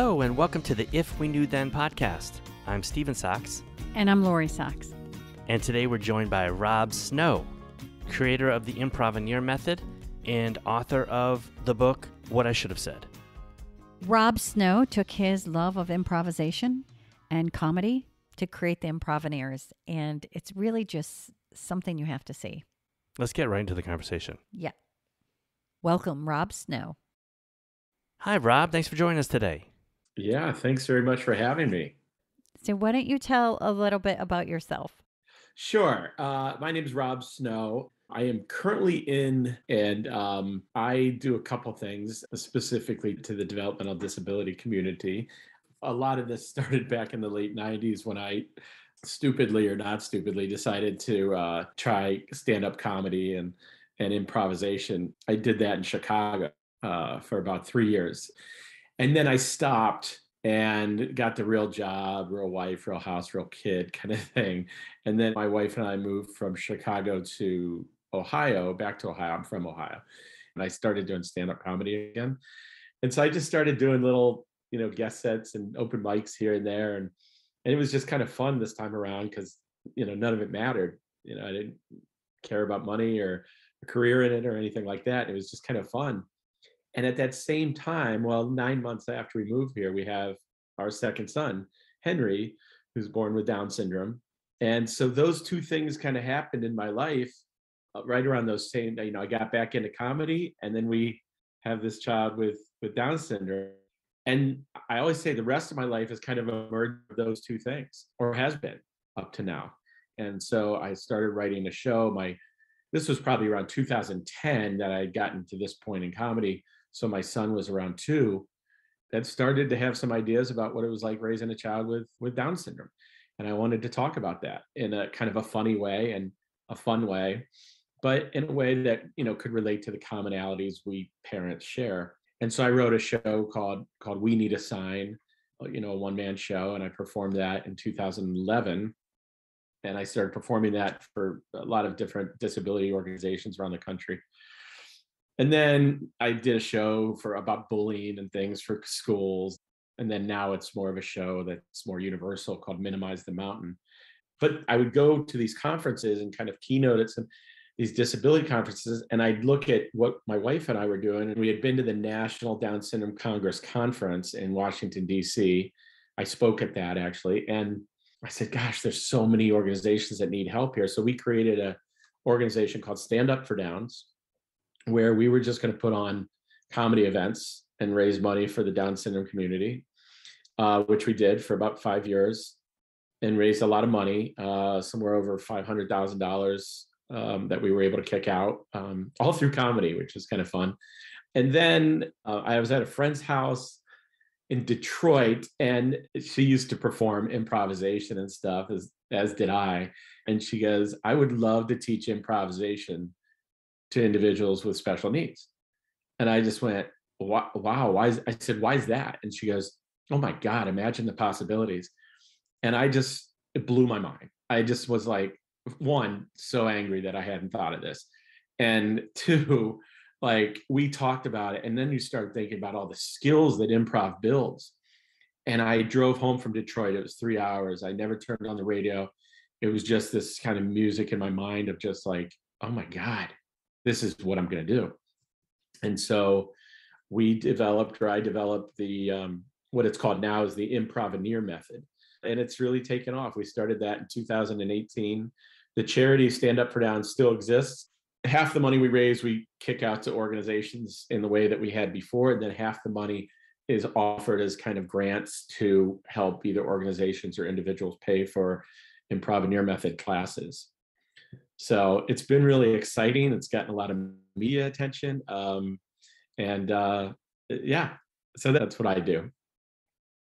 Hello, and welcome to the If We Knew Then podcast. I'm Steven Sachs, And I'm Lori Sachs. and today we're joined by Rob Snow, creator of the Improvaneer method and author of the book What I Should Have Said. Rob Snow took his love of improvisation and comedy to create the Improvaneers, and it's really just something you have to see. Let's get right into the conversation. Yeah. Welcome, Rob Snow. Hi, Rob. Thanks for joining us today. Yeah, thanks very much for having me. So, why don't you tell a little bit about yourself? Sure. Uh, my name is Rob Snow. I am currently in, and um, I do a couple things specifically to the developmental disability community. A lot of this started back in the late 90s when I stupidly or not stupidly decided to uh, try stand up comedy and, and improvisation. I did that in Chicago uh, for about three years. And then I stopped and got the real job, real wife, real house, real kid kind of thing. And then my wife and I moved from Chicago to Ohio, back to Ohio. I'm from Ohio. And I started doing stand up comedy again. And so I just started doing little, you know, guest sets and open mics here and there. And, and it was just kind of fun this time around because, you know, none of it mattered. You know, I didn't care about money or a career in it or anything like that. It was just kind of fun. And at that same time, well, nine months after we moved here, we have our second son, Henry, who's born with Down syndrome. And so those two things kind of happened in my life uh, right around those same, you know, I got back into comedy and then we have this child with with Down syndrome. And I always say the rest of my life has kind of emerged of those two things or has been up to now. And so I started writing a show. My this was probably around 2010 that I had gotten to this point in comedy. So my son was around two that started to have some ideas about what it was like raising a child with with Down syndrome, and I wanted to talk about that in a kind of a funny way and a fun way, but in a way that you know could relate to the commonalities we parents share. And so I wrote a show called called We Need a Sign, uh, you know, a one man show, and I performed that in 2011. And I started performing that for a lot of different disability organizations around the country and then I did a show for about bullying and things for schools. And then now it's more of a show that's more universal called Minimize the Mountain. But I would go to these conferences and kind of keynote at some these disability conferences, and I'd look at what my wife and I were doing. And we had been to the National Down Syndrome Congress conference in Washington, D.C. I spoke at that actually. And I said, gosh, there's so many organizations that need help here. So we created a organization called Stand Up for Downs where we were just going to put on comedy events and raise money for the Down syndrome community, uh, which we did for about five years and raised a lot of money, uh, somewhere over $500,000 um, that we were able to kick out um, all through comedy, which was kind of fun. And then uh, I was at a friend's house in Detroit, and she used to perform improvisation and stuff, as, as did I. And she goes, I would love to teach improvisation to individuals with special needs. And I just went, wow, why is, I said, why is that? And she goes, oh my God, imagine the possibilities. And I just, it blew my mind. I just was like, one, so angry that I hadn't thought of this. And two, like we talked about it. And then you start thinking about all the skills that improv builds. And I drove home from Detroit. It was three hours. I never turned on the radio. It was just this kind of music in my mind of just like, oh my God, this is what I'm going to do. And so we developed, or I developed the um, what it's called now is the Improvaneer method, and it's really taken off. We started that in 2018. The charity Stand Up for Down still exists. Half the money we raise, we kick out to organizations in the way that we had before, and then half the money is offered as kind of grants to help either organizations or individuals pay for Improvaneer method classes. So it's been really exciting. It's gotten a lot of media attention. Um, and uh, yeah, so that's what I do.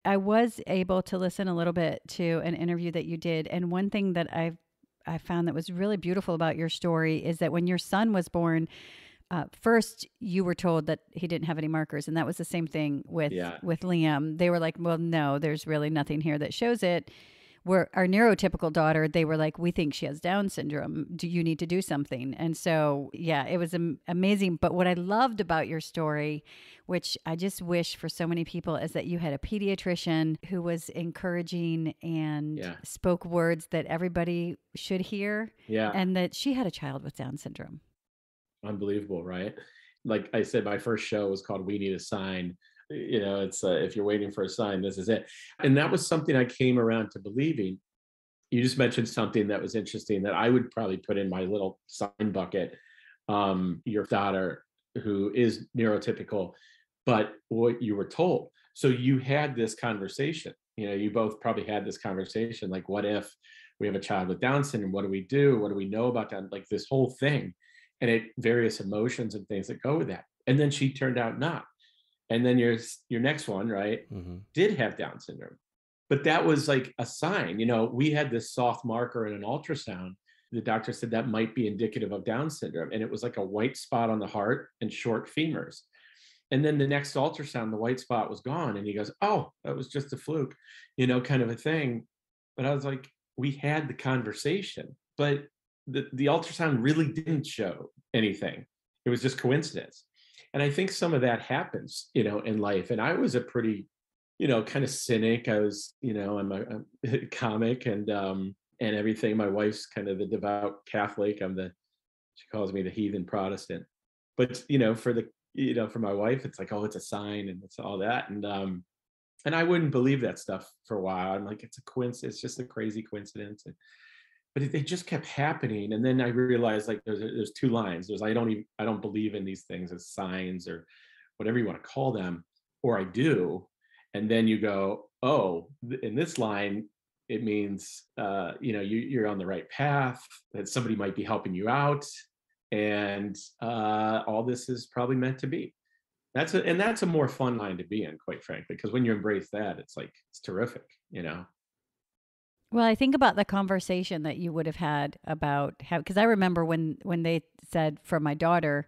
I was able to listen a little bit to an interview that you did, and one thing that I've I found that was really beautiful about your story is that when your son was born, uh, first you were told that he didn't have any markers, and that was the same thing with Yeah. with Liam. They were like, "Well, no, there's really nothing here that shows it." Where our neurotypical daughter, they were like, "We think she has Down syndrome. Do you need to do something?" And so, yeah, it was am- amazing. But what I loved about your story, which I just wish for so many people, is that you had a pediatrician who was encouraging and Yeah. spoke words that everybody should hear, Yeah. and that she had a child with Down syndrome. unbelievable right like i said my first show was called we need a sign you know it's uh, if you're waiting for a sign this is it. And that was something i came around to believing. You just mentioned something that was interesting that i would probably put in my little sign bucket um your daughter who is neurotypical but what you were told. So you had this conversation you know you both probably had this conversation like what if we have a child with down syndrome? What do we do? What do we know about that like this whole thing. And it various emotions and things that go with that. And then she turned out not. And then your your next one, right, hmm did have Down syndrome. But that was like a sign. You know, we had this soft marker in an ultrasound. The doctor said that might be indicative of Down syndrome. And it was like a white spot on the heart and short femurs. And then the next ultrasound, the white spot was gone. And he goes, Oh, that was just a fluke, you know, kind of a thing. But I was like, we had the conversation, but the, the ultrasound really didn't show anything. It was just coincidence. And I think some of that happens, you know, in life. And I was a pretty, you know, kind of cynic. I was, you know, I'm a, comic and um and everything. My wife's kind of the devout Catholic. I'm the she calls me the heathen Protestant. But you know, for the you know, for my wife, it's like, oh, it's a sign and it's all that. And um and I wouldn't believe that stuff for a while. I'm like, it's a coincidence, it's just a crazy coincidence. And but they just kept happening and then i realized like there's there's two lines there's i don't even i don't believe in these things as signs or whatever you want to call them or i do and then you go oh in this line it means uh, you know you, you're on the right path that somebody might be helping you out and uh, all this is probably meant to be. That's a, and that's a more fun line to be in quite frankly because when you embrace that it's like it's terrific you know Well, I think about the conversation that you would have had about how, because I remember when when they said for my daughter,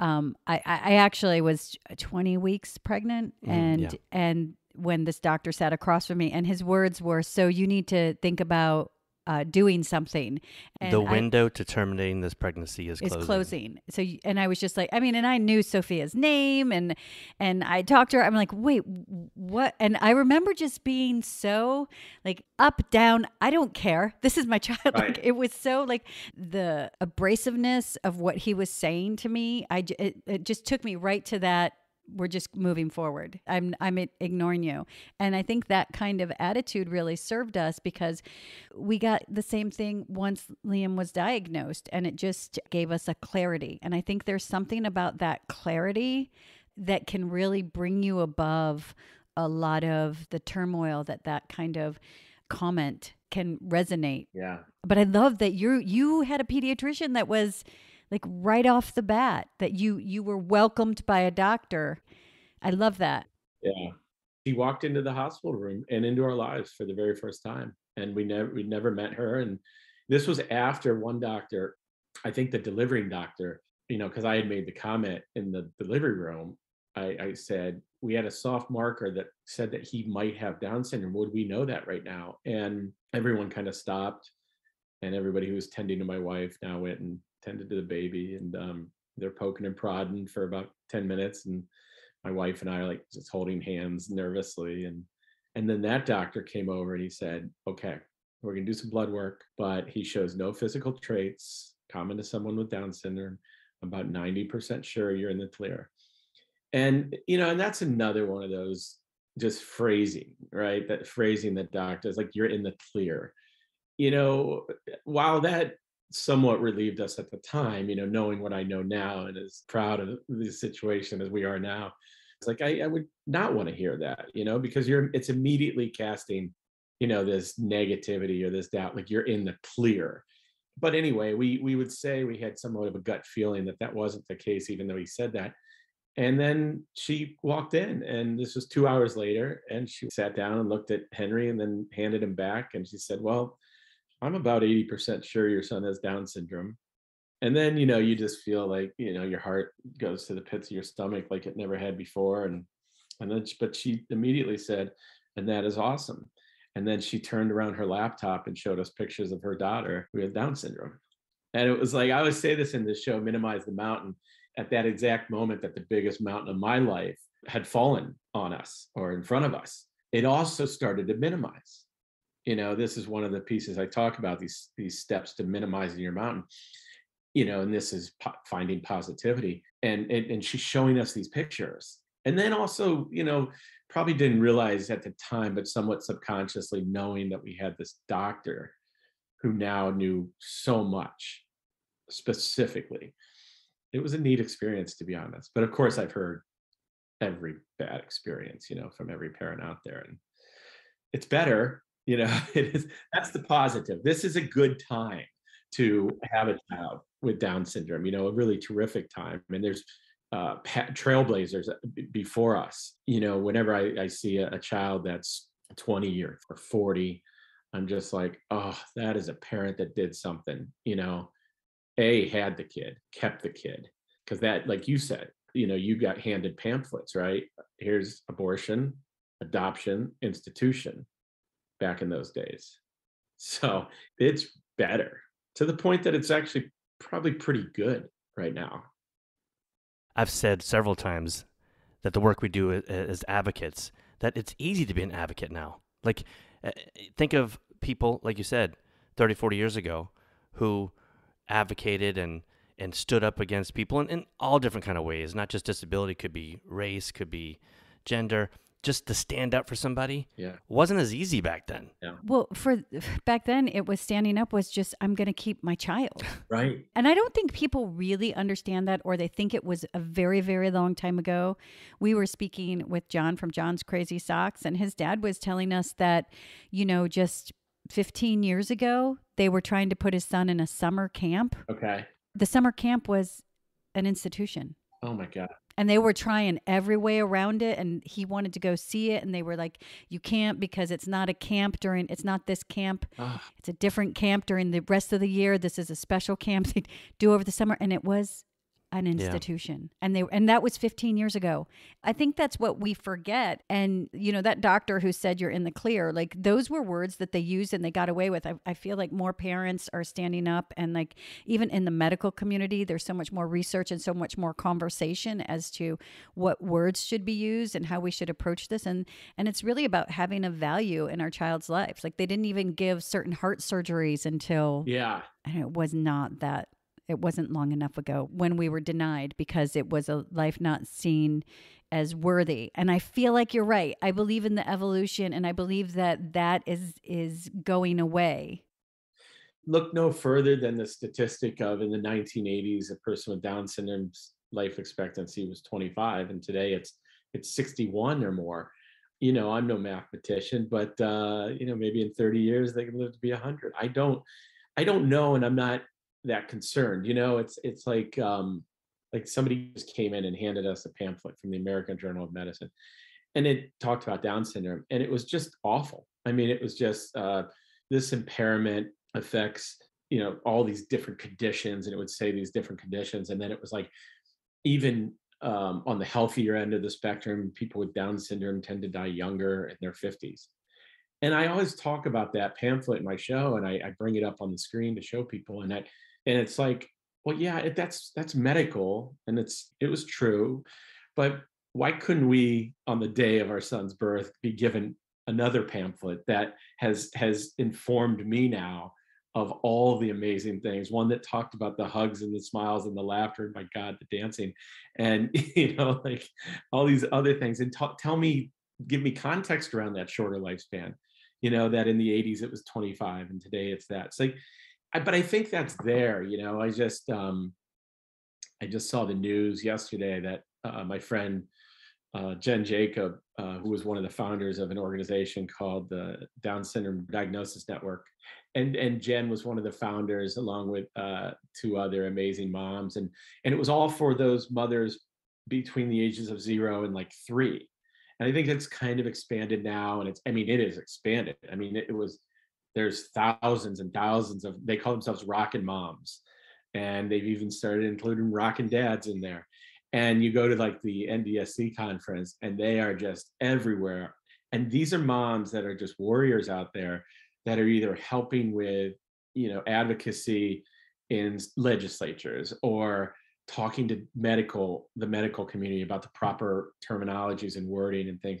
um, I I actually was 20 weeks pregnant, Mm, and yeah. and when this doctor sat across from me, and his words were, "So you need to think about uh, doing something." And the I- window to terminating this pregnancy is is closing. closing. So and I was just like, I mean, and I knew Sophia's name and and I talked to her. I'm like, wait, what? And I remember just being so like up, down. I don't care. This is my child. Like it was so like the abrasiveness of what he was saying to me. I it, it just took me right to that. We're just moving forward. I'm I'm ignoring you, and I think that kind of attitude really served us because we got the same thing once Liam was diagnosed, and it just gave us a clarity. And I think there's something about that clarity that can really bring you above a lot of the turmoil that that kind of comment can resonate. yeah But I love that you you had a pediatrician that was like right off the bat that you you were welcomed by a doctor. I love that. Yeah. She walked into the hospital room and into our lives for the very first time. And we never we never met her. And this was after one doctor, I think the delivering doctor, you know, because I had made the comment in the delivery room. I, I said, we had a soft marker that said that he might have Down syndrome. Would we know that right now? And everyone kind of stopped. And everybody who was tending to my wife now went and tended to the baby. And um, they're poking and prodding for about 10 minutes. And my wife and I are like just holding hands nervously and and then that doctor came over and he said, "Okay, we're going to do some blood work, but he shows no physical traits common to someone with down syndrome. About 90% sure you're in the clear." And you know, and that's another one of those just phrasing, right? That phrasing that doctors like you're in the clear. You know, while that somewhat relieved us at the time, you know, knowing what I know now and as proud of the situation as we are now. It's like I, I would not want to hear that, you know, because you're it's immediately casting, you know, this negativity or this doubt, like you're in the clear. But anyway, we we would say we had somewhat of a gut feeling that that wasn't the case, even though he said that. And then she walked in, and this was two hours later. And she sat down and looked at Henry and then handed him back. And she said, Well, I'm about 80% sure your son has Down syndrome. And then, you know, you just feel like, you know, your heart goes to the pits of your stomach like it never had before. And, and then, but she immediately said, And that is awesome. And then she turned around her laptop and showed us pictures of her daughter who had Down syndrome. And it was like, I always say this in this show, Minimize the Mountain at that exact moment that the biggest mountain of my life had fallen on us or in front of us, it also started to minimize. You know, this is one of the pieces I talk about these these steps to minimizing your mountain. You know, and this is po- finding positivity, and, and and she's showing us these pictures, and then also, you know, probably didn't realize at the time, but somewhat subconsciously knowing that we had this doctor who now knew so much specifically it was a neat experience to be honest. But of course, I've heard every bad experience, you know, from every parent out there, and it's better. You know, it is. That's the positive. This is a good time to have a child with Down syndrome. You know, a really terrific time. And there's uh, trailblazers uh, before us. You know, whenever I, I see a, a child that's 20 or, or 40, I'm just like, oh, that is a parent that did something. You know, a had the kid kept the kid because that like you said you know you got handed pamphlets right here's abortion adoption institution back in those days. So it's better to the point that it's actually probably pretty good right now. I've said several times that the work we do as advocates that it's easy to be an advocate now. Like eh, think of people like you said 30 40 years ago who advocated and and stood up against people in, in all different kind of ways not just disability could be race could be gender just to stand up for somebody yeah wasn't as easy back then yeah Well, for back then, it was standing up was just I'm going to keep my child. right And I don't think people really understand that, or they think it was a very, very long time ago. We were speaking with John from John's Crazy Socks, and his dad was telling us that, you know, just 15 years ago, they were trying to put his son in a summer camp. okay The summer camp was an institution. oh my god And they were trying every way around it, and he wanted to go see it. And they were like, "You can't because it's not a camp during. It's not this camp. Ah, It's a different camp during the rest of the year. This is a special camp they do over the summer, and it was an institution. And they and that was 15 years ago. I think that's what we forget. And you know that doctor who said you're in the clear, like those were words that they used and they got away with. I, I feel like more parents are standing up, and like even in the medical community, there's so much more research and so much more conversation as to what words should be used and how we should approach this. And and it's really about having a value in our child's lives. Like they didn't even give certain heart surgeries until yeah and it was not that it wasn't long enough ago when we were denied because it was a life not seen as worthy. And i feel like you're right. I believe in the evolution and i believe that that is is going away. Look no further than the statistic of in the 1980s a person with down syndrome's life expectancy was 25 and today it's it's 61 or more. You know i'm no mathematician but uh you know maybe in 30 years they can live to be 100 i don't i don't know and i'm not that concerned you know it's it's like um like somebody just came in and handed us a pamphlet from the american journal of medicine and it talked about down syndrome and it was just awful. I mean it was just uh this impairment affects you know all these different conditions and it would say these different conditions and then it was like even um, on the healthier end of the spectrum people with down syndrome tend to die younger in their 50s and i always talk about that pamphlet in my show and I, I bring it up on the screen to show people and i and it's like well yeah it, that's that's medical and it's it was true but why couldn't we on the day of our son's birth be given another pamphlet that has has informed me now of all the amazing things? One that talked about the hugs and the smiles and the laughter and my god the dancing and you know like all these other things and t- tell me give me context around that shorter lifespan. You know that in the 80s it was 25 and today it's that. It's like I, but i think that's there you know i just um i just saw the news yesterday that uh, my friend uh, Jen Jacob, uh, who was one of the founders of an organization called the Down Syndrome Diagnosis Network, and and Jen was one of the founders, along with uh, two other amazing moms, and and it was all for those mothers between the ages of zero and like three. And I think it's kind of expanded now. And it's, I mean, it is expanded. I mean, it, it was, there's thousands and thousands of, they call themselves rockin' moms. And they've even started including rockin' dads in there. And you go to like the NDSC conference and they are just everywhere. And these are moms that are just warriors out there that are either helping with, you know, advocacy in legislatures or talking to medical the medical community about the proper terminologies and wording and things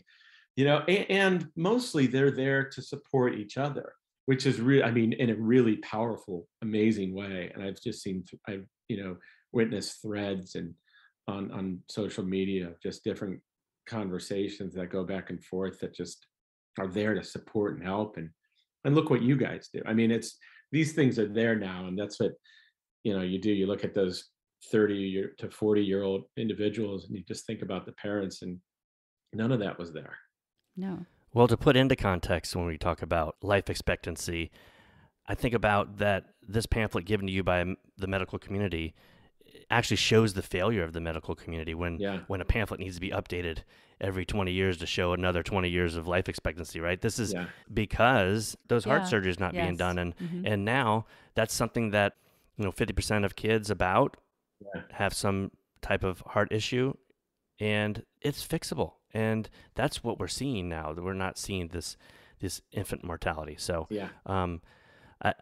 you know and, and mostly they're there to support each other which is really i mean in a really powerful amazing way and i've just seen i've you know witnessed threads and on on social media just different conversations that go back and forth that just are there to support and help and and look what you guys do. I mean it's these things are there now and that's what you know you do. You look at those 30 year to 40 year old individuals and you just think about the parents and none of that was there. No. Well, to put into context when we talk about life expectancy, I think about that this pamphlet given to you by the medical community actually shows the failure of the medical community when Yeah. when a pamphlet needs to be updated every 20 years to show another 20 years of life expectancy, right? This is yeah because those heart Yeah. surgeries not being done and Mhm. and now that's something that you know 50% of kids about Yeah. have some type of heart issue and it's fixable and that's what we're seeing now that we're not seeing this this infant mortality. So yeah. um I,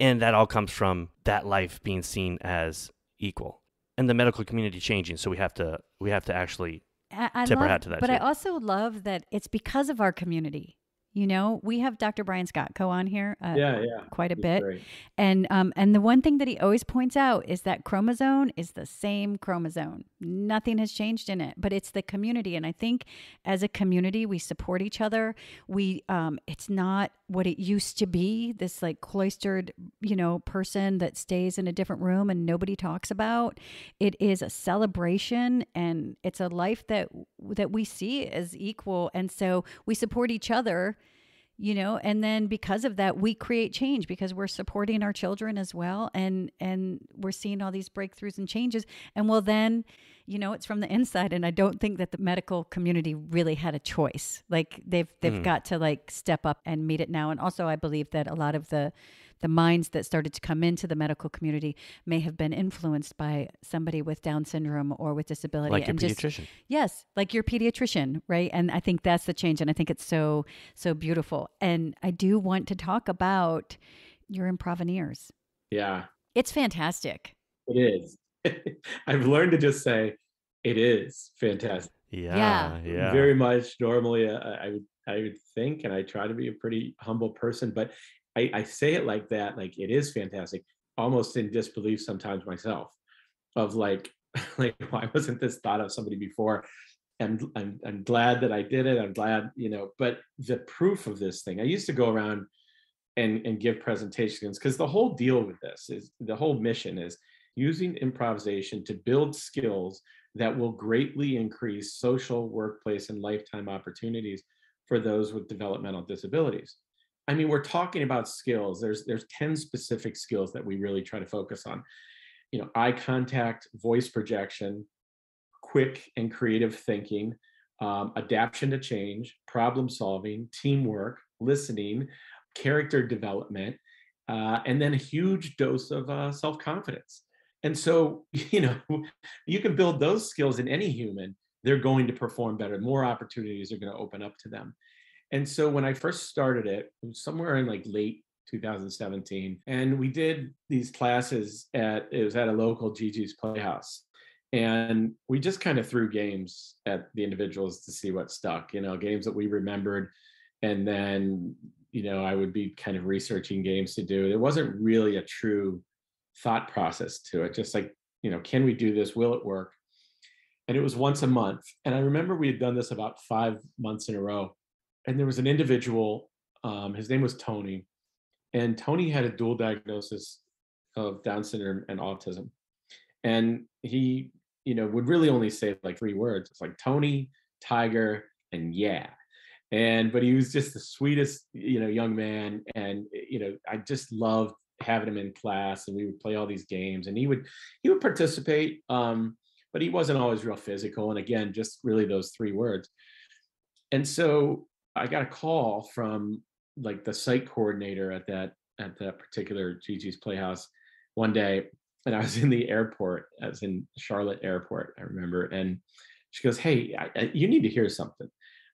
and that all comes from that life being seen as equal and the medical community changing. So we have to we have to actually I, I tip our hat to that, But I also love that it's because of our community. You know, we have Dr. Brian Skotko on here uh, yeah yeah quite a It's bit. great. And um, and the one thing that he always points out is that chromosome is the same chromosome. Nothing has changed in it, but it's the community. And I think as a community, we support each other. We um, it's not what it used to be. This like cloistered, you know, person that stays in a different room and nobody talks about. It is a celebration, and it's a life that that we see as equal. And so we support each other you know and then because of that we create change because we're supporting our children as well and and we're seeing all these breakthroughs and changes and well then you know it's from the inside and i don't think that the medical community really had a choice like they've they've Hmm. got to like step up and meet it now and also i believe that a lot of the the minds that started to come into the medical community may have been influenced by somebody with down syndrome or with disability like your and just pediatrician Yes, like your pediatrician, right? And I think that's the change and I think it's so so beautiful. And I do want to talk about your improvaneers. yeah It's fantastic. it is i've learned to just say it is fantastic. Yeah yeah, very much normally uh, i would i would think and i try to be a pretty humble person but i i say it like that like it is fantastic almost in disbelief sometimes myself of like like why wasn't this thought of somebody before? And I'm, I'm glad that i did it i'm glad you know but the proof of this thing i used to go around and and give presentations because the whole deal with this is the whole mission is using improvisation to build skills that will greatly increase social, workplace, and lifetime opportunities for those with developmental disabilities. I mean, we're talking about skills. There's there's 10 specific skills that we really try to focus on. You know, eye contact, voice projection, quick and creative thinking, um, adaptation to change, problem solving, teamwork, listening, character development, uh, and then a huge dose of uh, self confidence. And so, you know, you can build those skills in any human, they're going to perform better. More opportunities are going to open up to them. And so when I first started it, it was somewhere in like late 2017, and we did these classes at it was at a local Gigi's Playhouse. And we just kind of threw games at the individuals to see what stuck, you know, games that we remembered. And then, you know, I would be kind of researching games to do. It wasn't really a true thought process to it, just like, you know, can we do this? Will it work? And it was once a month. And I remember we had done this about five months in a row. And there was an individual, um, his name was Tony. And Tony had a dual diagnosis of Down syndrome and autism. And he, you know, would really only say like three words. It's like Tony, Tiger, and yeah. And but he was just the sweetest, you know, young man. And you know, I just loved having him in class and we would play all these games and he would he would participate um but he wasn't always real physical. And again, just really those three words. And so I got a call from like the site coordinator at that at that particular Gigi's Playhouse one day, and I was in the airport. I was in Charlotte Airport, I remember, and she goes, "Hey, I, I, you need to hear something."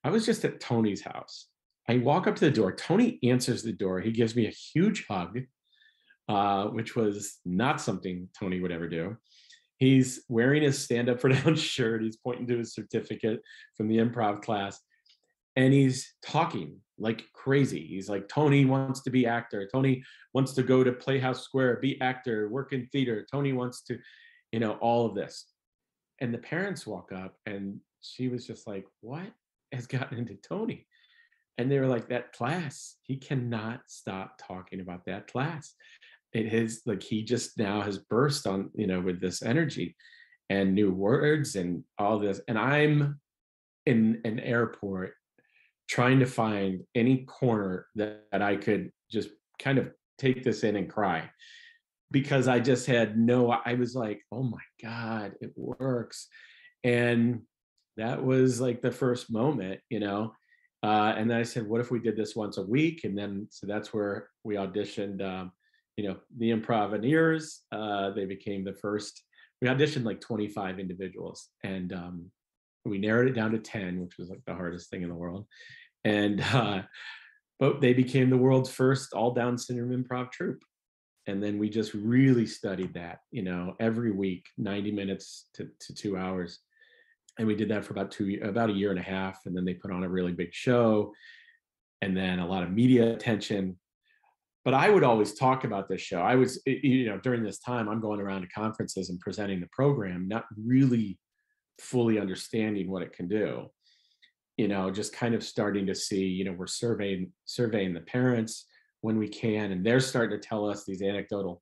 I was just at Tony's house. I walk up to the door. Tony answers the door. He gives me a huge hug, uh, which was not something Tony would ever do. He's wearing his stand up for down shirt. He's pointing to his certificate from the improv class and he's talking like crazy. He's like, Tony wants to be actor. Tony wants to go to Playhouse Square, be actor, work in theater. Tony wants to, you know, all of this. And the parents walk up and she was just like, what has gotten into Tony? And they were like, that class, he cannot stop talking about that class. It is like he just now has burst on, you know, with this energy and new words and all this. And I'm in an airport trying to find any corner that, that I could just kind of take this in and cry because I just had no, I was like, oh my God, it works. And that was like the first moment, you know. Uh, and then I said, what if we did this once a week? And then, so that's where we auditioned, um, you know, the Improvaneers. Uh, they became the first, we auditioned like 25 individuals. And um, we narrowed it down to 10 which was like the hardest thing in the world and uh, but they became the world's first all down syndrome improv troupe and then we just really studied that you know every week 90 minutes to, to two hours and we did that for about two about a year and a half and then they put on a really big show and then a lot of media attention but i would always talk about this show. I was you know during this time i'm going around to conferences and presenting the program not really fully understanding what it can do. You know just kind of starting to see you know we're surveying surveying the parents when we can and they're starting to tell us these anecdotal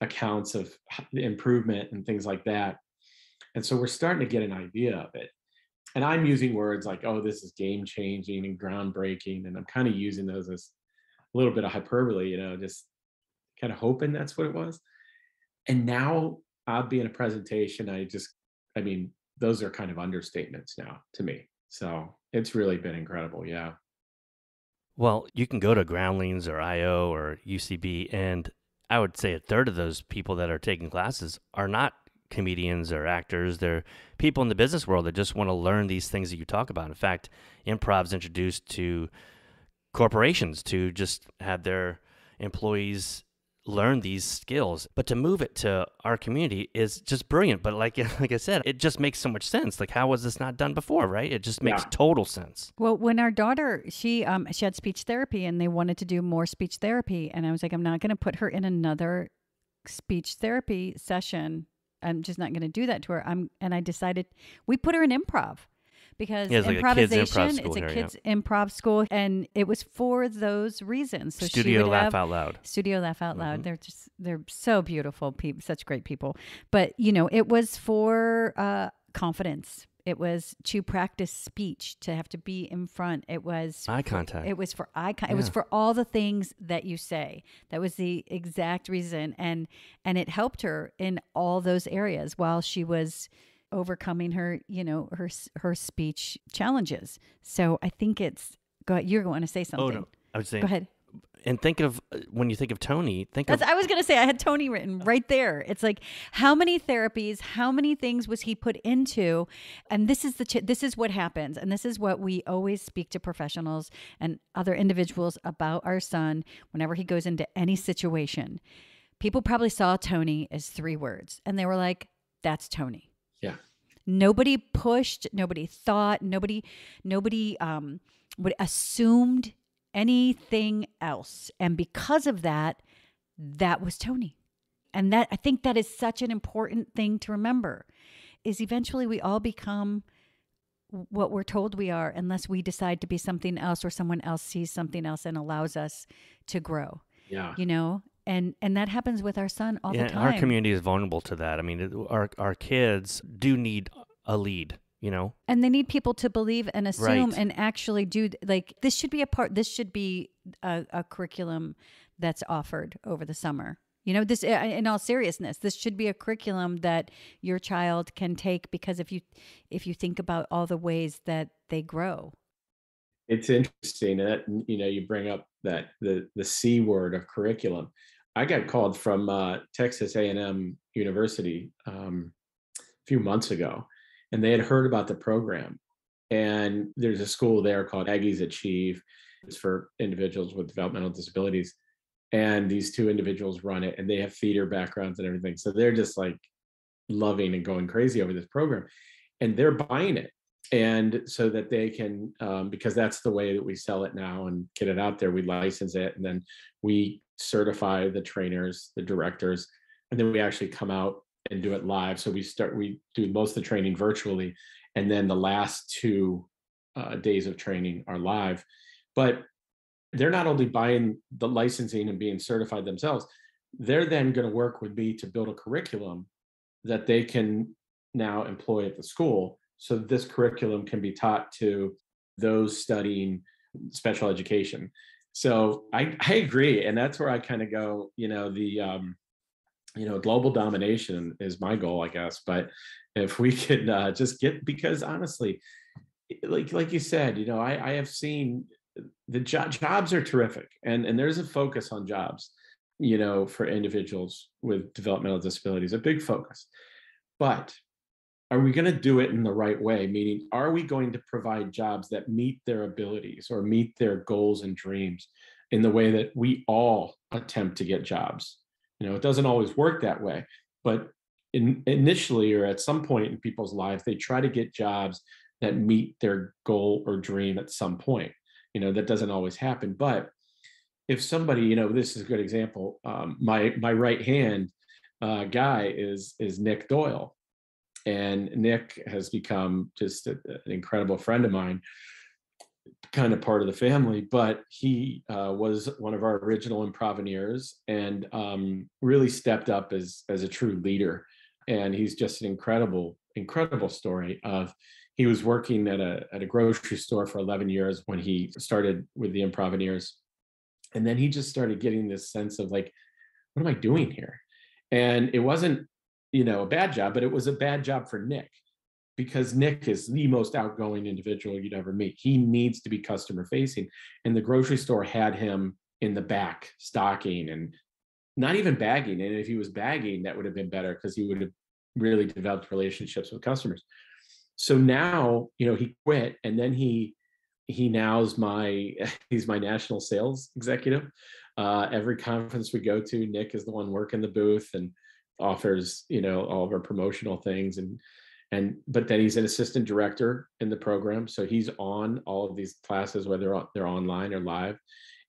accounts of improvement and things like that. And so we're starting to get an idea of it. And i'm using words like oh this is game changing and groundbreaking and i'm kind of using those as a little bit of hyperbole you know just kind of hoping that's what it was and now i'll be in a presentation i just i mean those are kind of understatements now to me. So it's really been incredible. Yeah. Well, you can go to Groundlings or IO or UCB, and I would say a third of those people that are taking classes are not comedians or actors. They're people in the business world that just want to learn these things that you talk about. In fact, improv's introduced to corporations to just have their employees learn these skills. But to move it to our community is just brilliant. But like like i said it just makes so much sense. Like how was this not done before right? It just makes Yeah. total sense. Well, when our daughter, she um she had speech therapy and they wanted to do more speech therapy. And I was like I'm not going to put her in another speech therapy session. I'm just not going to do that to her. I'm and I decided we put her in improv because Yeah, it's like a kids' improv improvisation school it's a here, yeah. kids improv school and it was for those reasons. So studio laugh have, out loud Studio Laugh Out Loud. Mhm. They're just they're so beautiful people, such great people. But you know, it was for uh, confidence. It was to practice speech, to have to be in front. It was eye contact It was for eye. Con- It was for all the things that you say. That was the exact reason, and and it helped her in all those areas while she was overcoming her, you know, her her speech challenges. So I think it's. Go. You're going to say something. oh no i was saying Go ahead. and think of uh, when you think of tony think That's, of I was going to say, I had Tony written right there. It's like, how many therapies, how many things was he put into? And this is the, ch- this is what happens. And this is what we always speak to professionals and other individuals about our son whenever he goes into any situation. People probably saw Tony as three words and they were like, that's Tony. Yeah. Nobody pushed, nobody thought, nobody, nobody um, would assumed anything else. And because of that, that was Tony. And that I think that is such an important thing to remember is eventually we all become what we're told we are unless we decide to be something else or someone else sees something else and allows us to grow. Yeah. You know? And and that happens with our son all yeah, the time. our community is vulnerable to that i mean it, our our kids do need a lead you know and they need people to believe and assume Right. and actually do like this should be a part this should be a, a curriculum that's offered over the summer You know, this uh, in all seriousness, this should be a curriculum that your child can take because if you if you think about all the ways that they grow. It's interesting that you know you bring up that the the C word of curriculum. I got called from uh, Texas A&M University um, a few months ago, and they had heard about the program. And there's a school there called Aggies Achieve. It's for individuals with developmental disabilities. And these two individuals run it, and they have theater backgrounds and everything. So they're just like loving and going crazy over this program, and they're buying it and so that they can um, because that's the way that we sell it now and get it out there we license it and then we certify the trainers the directors and then we actually come out and do it live. So we start we do most of the training virtually and then the last two uh, days of training are live. But they're not only buying the licensing and being certified themselves they're then going to work with me to build a curriculum that they can now employ at the school. So this curriculum can be taught to those studying special education so i i agree and that's where i kind of go you know the um you know global domination is my goal i guess but if we could uh, just get because honestly like like you said you know i i have seen the jo- jobs are terrific and and there's a focus on jobs you know for individuals with developmental disabilities a big focus but are we going to do it in the right way? Meaning are we going to provide jobs that meet their abilities or meet their goals and dreams in the way that we all attempt to get jobs? You know it doesn't always work that way but in, initially or at some point in people's lives they try to get jobs that meet their goal or dream at some point. You know that doesn't always happen but if somebody you know this is a good example um, my my right hand uh, guy is is nick doyle and Nick has become just a, an incredible friend of mine, kind of part of the family. But he uh, was one of our original improvaneers and um, really stepped up as as a true leader. And he's just an incredible, incredible story of he was working at a at a grocery store for 11 years when he started with the improvaneers and then he just started getting this sense of like what am i doing here and it wasn't you know, a bad job, but it was a bad job for Nick because Nick is the most outgoing individual you'd ever meet. He needs to be customer facing. And the grocery store had him in the back stocking and not even bagging. And if he was bagging, that would have been better because he would have really developed relationships with customers. So now, you know, he quit and then he he now's my he's my national sales executive. Uh, every conference we go to, Nick is the one working the booth and offers you know all of our promotional things and and but then he's an assistant director in the program. So he's on all of these classes whether they're online or live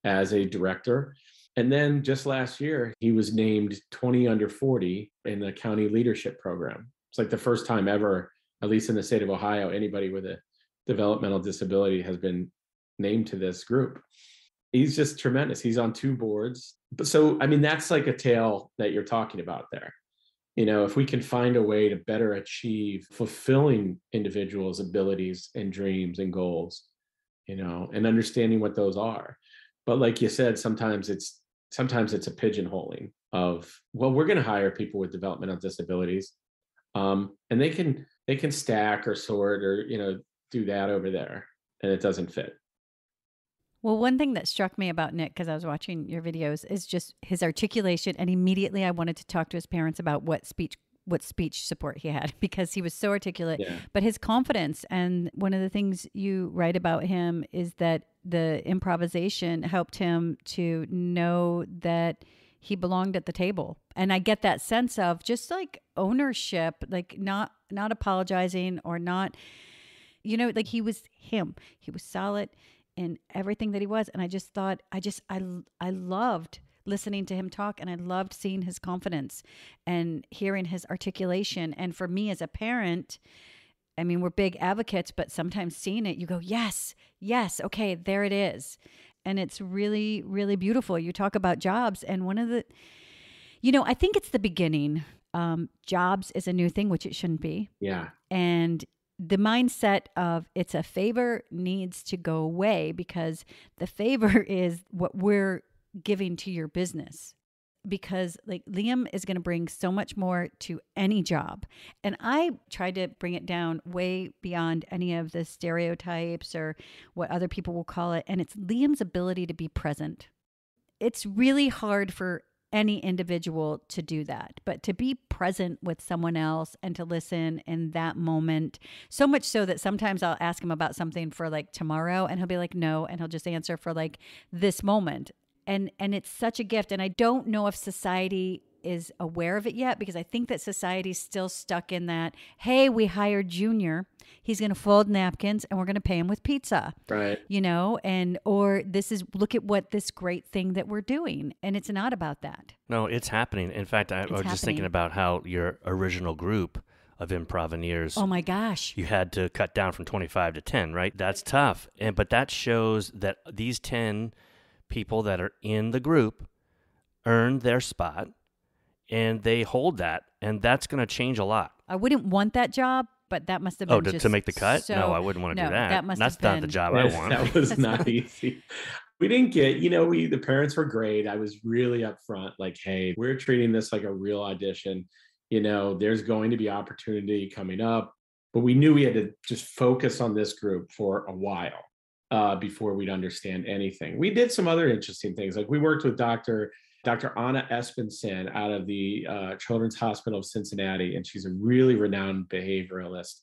as a director. And then just last year he was named 20 under 40 in the county leadership program. It's like the first time ever at least in the state of ohio anybody with a developmental disability has been named to this group he's just tremendous. He's on two boards. But so I mean that's like a tale that you're talking about there. You know, if we can find a way to better achieve fulfilling individuals' abilities and dreams and goals, you know, and understanding what those are. But like you said, sometimes it's sometimes it's a pigeonholing of well, we're going to hire people with developmental disabilities, um, and they can they can stack or sort or you know do that over there, and it doesn't fit. Well, one thing that struck me about Nick, because I was watching your videos, is just his articulation. And immediately I wanted to talk to his parents about what speech what speech support he had because he was so articulate Yeah. but his confidence and one of the things you write about him is that the improvisation helped him to know that he belonged at the table and i get that sense of just like ownership like not not apologizing or not you know like he was him he was solid in everything that he was and i just thought i just i i loved listening to him talk and i loved seeing his confidence and hearing his articulation. And for me as a parent i mean we're big advocates but sometimes seeing it you go yes yes okay there it is. And it's really really beautiful. You talk about jobs and one of the you know i think it's the beginning. Um, jobs is a new thing which it shouldn't be. Yeah. and the mindset of it's a favor needs to go away because the favor is what we're giving to your business. because like Liam is going to bring so much more to any job. And I tried to bring it down way beyond any of the stereotypes or what other people will call it. And it's Liam's ability to be present. It's really hard for any individual to do that, but to be present with someone else and to listen in that moment, so much so that sometimes I'll ask him about something for like tomorrow and he'll be like, no, and he'll just answer for like this moment. And, and it's such a gift. And I don't know if society is aware of it yet because I think that society's still stuck in that, hey, we hired Junior. He's going to fold napkins and we're going to pay him with pizza. Right. You know, and or this is look at what this great thing that we're doing. And it's not about that. No, it's happening. In fact, I, I was just thinking about how your original group of improvaneers Oh my gosh. you had to cut down from 25 to 10 right that's tough and but that shows that these 10 people that are in the group earned their spot and they hold that and that's going to change a lot I wouldn't want that job, but that must have been oh to, just to make the cut So, no i wouldn't want to no, do that, that must that's have not the job i That- want That was not not- easy. We didn't get, you know, we the parents were great. I was really upfront, like, hey, we're treating this like a real audition. You know, there's going to be opportunity coming up, but we knew we had to just focus on this group for a while uh, before we'd understand anything. We did some other interesting things, like we worked with Dr. Dr. Anna Esbensen out of the uh, Children's Hospital of Cincinnati, and she's a really renowned behavioralist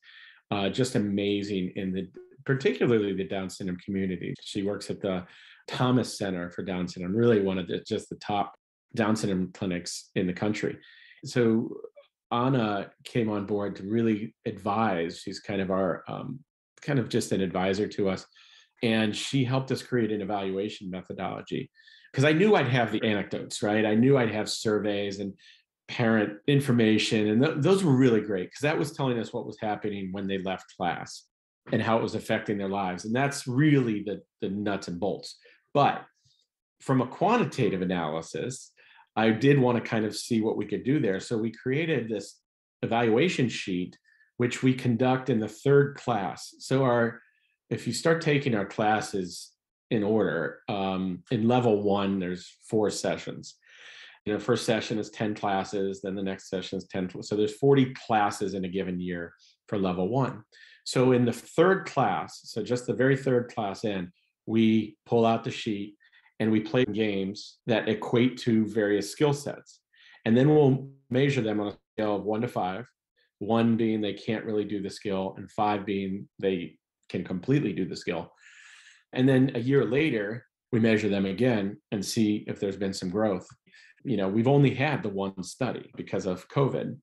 uh, just amazing in the particularly the Down syndrome community. She works at the Thomas Center for Down syndrome, really one of the just the top Down syndrome clinics in the country. So Anna came on board to really advise. She's kind of our um, kind of just an advisor to us, and she helped us create an evaluation methodology because I knew I'd have the anecdotes, right? I knew I'd have surveys and parent information, and th- those were really great because that was telling us what was happening when they left class and how it was affecting their lives, and that's really the the nuts and bolts. But from a quantitative analysis, I did want to kind of see what we could do there. So we created this evaluation sheet, which we conduct in the third class. So our, if you start taking our classes in order, um, in level one, there's four sessions. You know, first session is 10 classes, then the next session is 10. So there's 40 classes in a given year for level one. So in the third class, so just the very third class in, we pull out the sheet and we play games that equate to various skill sets. And then we'll measure them on a scale of one to five, one being they can't really do the skill, and five being they can completely do the skill. And then a year later, we measure them again and see if there's been some growth. You know, we've only had the one study because of COVID,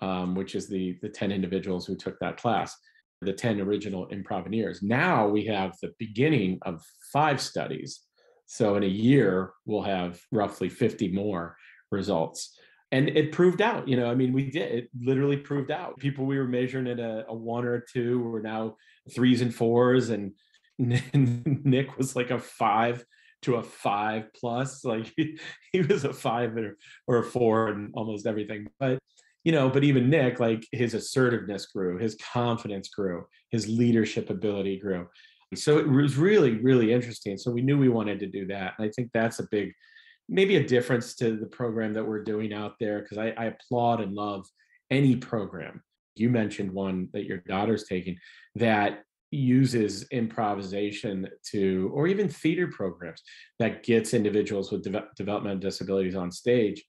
um, which is the the 10 individuals who took that class, the 10 original improvaneers. Now we have the beginning of five studies. So in a year, we'll have roughly 50 more results. And it proved out, you know, I mean, we did, it literally proved out. People we were measuring at a, a one or a two were now threes and fours. And Nick was like a five to a five plus. Like he, he was a five or, or a four and almost everything. But you know, but even Nick, like his assertiveness grew, his confidence grew, his leadership ability grew. So it was really, really interesting. So we knew we wanted to do that. And I think that's a big, maybe a difference to the program that we're doing out there, because I, I applaud and love any program. You mentioned one that your daughter's taking that uses improvisation to, or even theater programs that gets individuals with deve- developmental disabilities on stage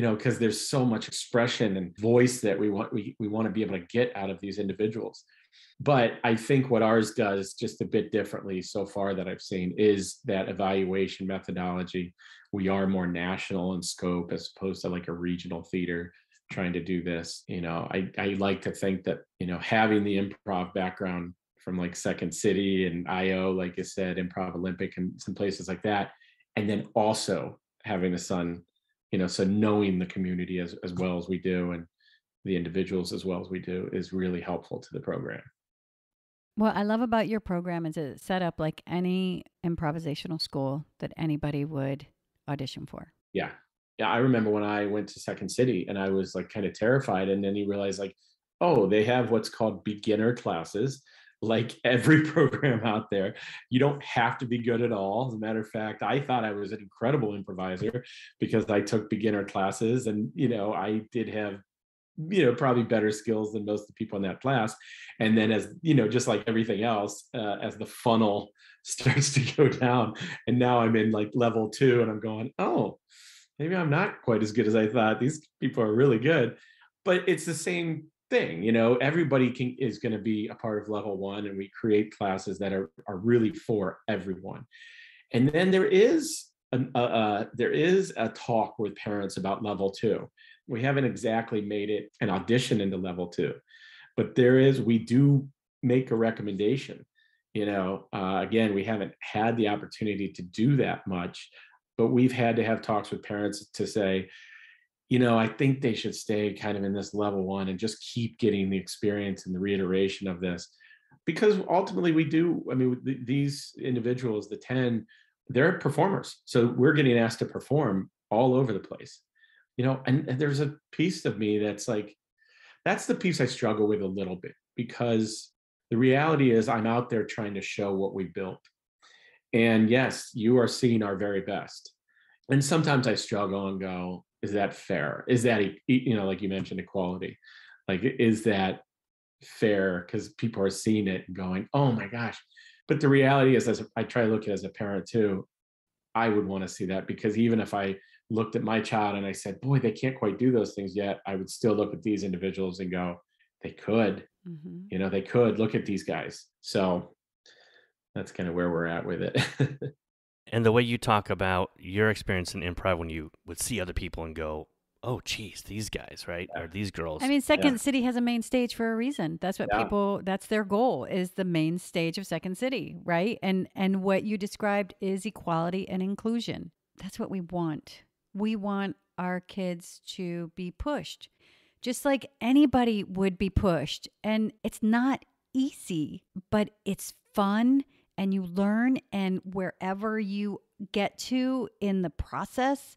you know because there's so much expression and voice that we want we, we want to be able to get out of these individuals. But i think what ours does just a bit differently so far that i've seen is that evaluation methodology. We are more national in scope as opposed to like a regional theater trying to do this you know. I, I like to think that you know having the improv background from like second city and io like you said improv olympic and some places like that. And then also having a son you know so knowing the community as, as well as we do and the individuals as well as we do is really helpful to the program. What I love about your program is it's set up like any improvisational school that anybody would audition for. yeah. Yeah i remember when i went to second city and i was like kind of terrified and then you realize like oh they have what's called beginner classes like every program out there. You don't have to be good at all. As a matter of fact, I thought I was an incredible improviser because I took beginner classes and, you know, I did have you know probably better skills than most of the people in that class and then as you know just like everything else uh, as the funnel starts to go down and now i'm in like level two and i'm going oh maybe i'm not quite as good as i thought these people are really good but it's the same thing you know everybody can is going to be a part of level one and we create classes that are are really for everyone. And then there is a, uh, uh, there is a talk with parents about level two. We haven't exactly made it an audition into level two but there is we do make a recommendation you know uh, again we haven't had the opportunity to do that much but we've had to have talks with parents to say you know i think they should stay kind of in this level one and just keep getting the experience and the reiteration of this. Because ultimately we do i mean th- these individuals the 10 they're performers. So we're getting asked to perform all over the place you know and, and there's a piece of me that's like that's the piece i struggle with a little bit because the reality is i'm out there trying to show what we built. And yes you are seeing our very best. And sometimes i struggle and go is that fair is that you know like you mentioned equality like is that fair because people are seeing it and going oh my gosh but the reality is as i try to look at it as a parent too i would want to see that because even if i looked at my child and I said, boy, they can't quite do those things yet, I would still look at these individuals and go, they could, mm-hmm. you know, they could look at these guys. So that's kind of where we're at with it. and the way you talk about your experience in improv when you would see other people and go, oh, geez, these guys, right? Yeah. Or these girls. I mean, Second yeah. City has a main stage for a reason. That's what yeah. people, that's their goal is the main stage of Second City, right? And, and what you described is equality and inclusion. That's what we want we want our kids to be pushed, just like anybody would be pushed. And it's not easy, but it's fun and you learn. And wherever you get to in the process,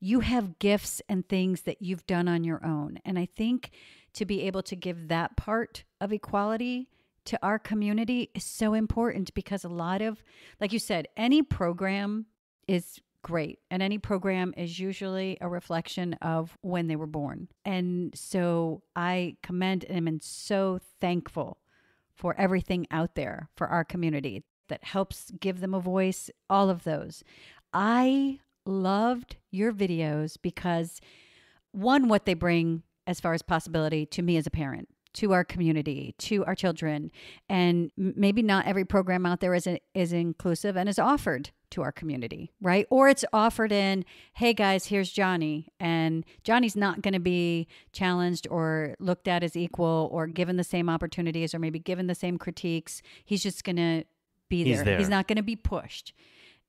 you have gifts and things that you've done on your own. And I think to be able to give that part of equality to our community is so important because a lot of, like you said, any program is great. And any program is usually a reflection of when they were born. And so I commend and am so thankful for everything out there for our community that helps give them a voice, all of those. I loved your videos because one, what they bring as far as possibility to me as a parent to our community, to our children. And maybe not every program out there is, is inclusive and is offered to our community, right? Or it's offered in, hey guys, here's Johnny. And Johnny's not going to be challenged or looked at as equal or given the same opportunities or maybe given the same critiques. He's just going to be there. He's, there. He's not going to be pushed.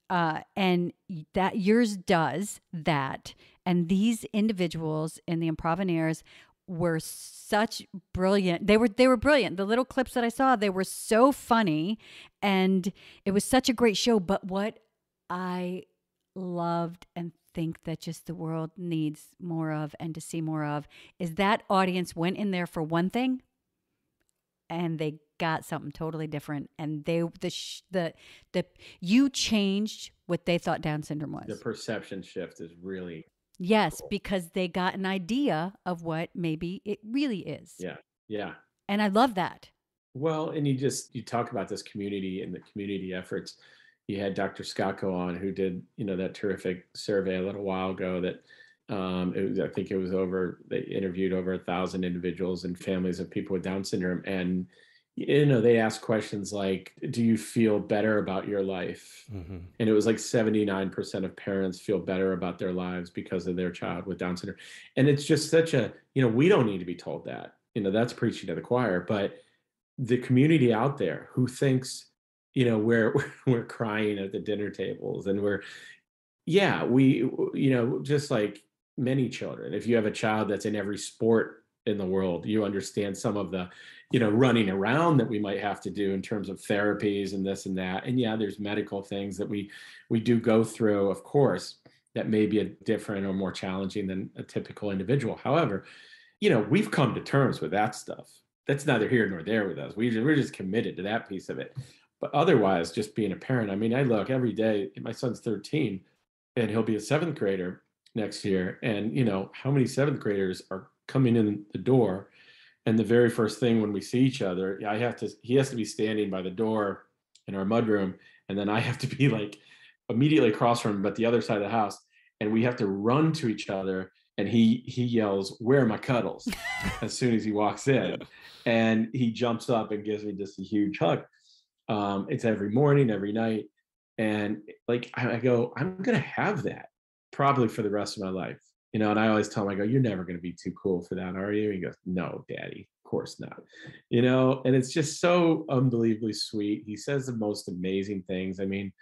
Uh, and that yours does that. And these individuals in the Improvaneers were such brilliant. They were they were brilliant. The little clips that I saw, they were so funny and it was such a great show, but what I loved and think that just the world needs more of and to see more of is that audience went in there for one thing and they got something totally different and they the the the you changed what they thought down syndrome was the perception shift is really Yes, cool. because they got an idea of what maybe it really is. Yeah. Yeah. And I love that. Well, and you just you talk about this community and the community efforts. You had Dr. Skotko on who did, you know, that terrific survey a little while ago that um, it was, I think it was over, they interviewed over a thousand individuals and families of people with Down syndrome. And you know they asked questions like do you feel better about your life mm-hmm. and it was like 79% of parents feel better about their lives because of their child with down syndrome and it's just such a you know we don't need to be told that you know that's preaching to the choir but the community out there who thinks you know we're we're crying at the dinner tables and we're yeah we you know just like many children if you have a child that's in every sport in the world you understand some of the you know running around that we might have to do in terms of therapies and this and that and yeah there's medical things that we we do go through of course that may be a different or more challenging than a typical individual however you know we've come to terms with that stuff that's neither here nor there with us. We we're just committed to that piece of it. But otherwise, just being a parent, I mean, I look every day. My son's 13, and he'll be a seventh grader next year. And you know, how many seventh graders are coming in the door? And the very first thing when we see each other, I have to. He has to be standing by the door in our mudroom, and then I have to be like immediately across from him, but the other side of the house, and we have to run to each other. And he he yells, "Where are my cuddles?" as soon as he walks in, and he jumps up and gives me just a huge hug. Um, it's every morning, every night, and like I, I go, I'm gonna have that probably for the rest of my life, you know. And I always tell him, I go, "You're never gonna be too cool for that, are you?" He goes, "No, Daddy, of course not," you know. And it's just so unbelievably sweet. He says the most amazing things. I mean,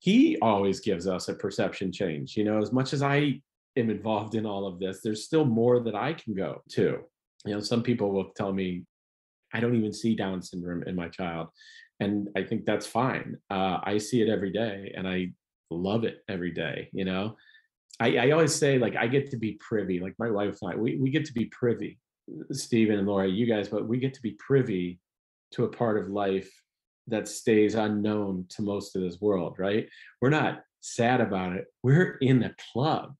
he always gives us a perception change, you know. As much as I am involved in all of this, there's still more that I can go to. You know, some people will tell me, I don't even see Down syndrome in my child. And I think that's fine. Uh, I see it every day and I love it every day. You know, I, I always say, like, I get to be privy, like my wife and I, we, we get to be privy, Stephen and Laura, you guys, but we get to be privy to a part of life that stays unknown to most of this world, right? We're not sad about it. We're in the club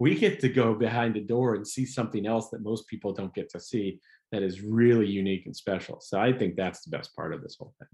we get to go behind the door and see something else that most people don't get to see that is really unique and special. So I think that's the best part of this whole thing.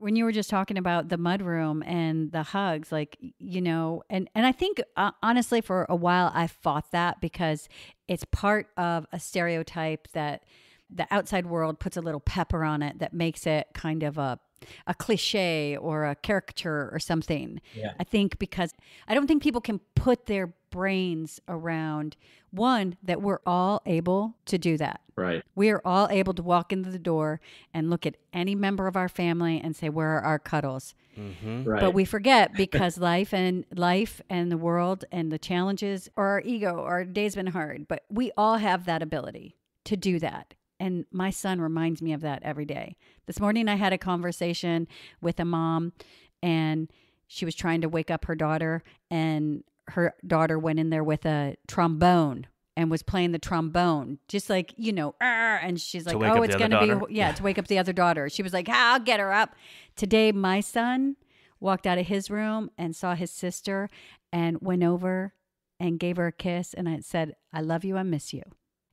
When you were just talking about the mudroom and the hugs, like you know, and and I think uh, honestly, for a while I fought that because it's part of a stereotype that the outside world puts a little pepper on it that makes it kind of a a cliche or a caricature or something. Yeah. I think because I don't think people can put their brains around one that we're all able to do that. Right. We are all able to walk into the door and look at any member of our family and say, "Where are our cuddles?" hmm Right. But we forget because life and life and the world and the challenges or our ego, our day's been hard. But we all have that ability to do that. And my son reminds me of that every day. This morning I had a conversation with a mom and she was trying to wake up her daughter and her daughter went in there with a trombone and was playing the trombone just like you know and she's like oh it's gonna daughter? be yeah to wake up the other daughter she was like "Ah, i'll get her up today my son walked out of his room and saw his sister and went over and gave her a kiss and I said i love you i miss you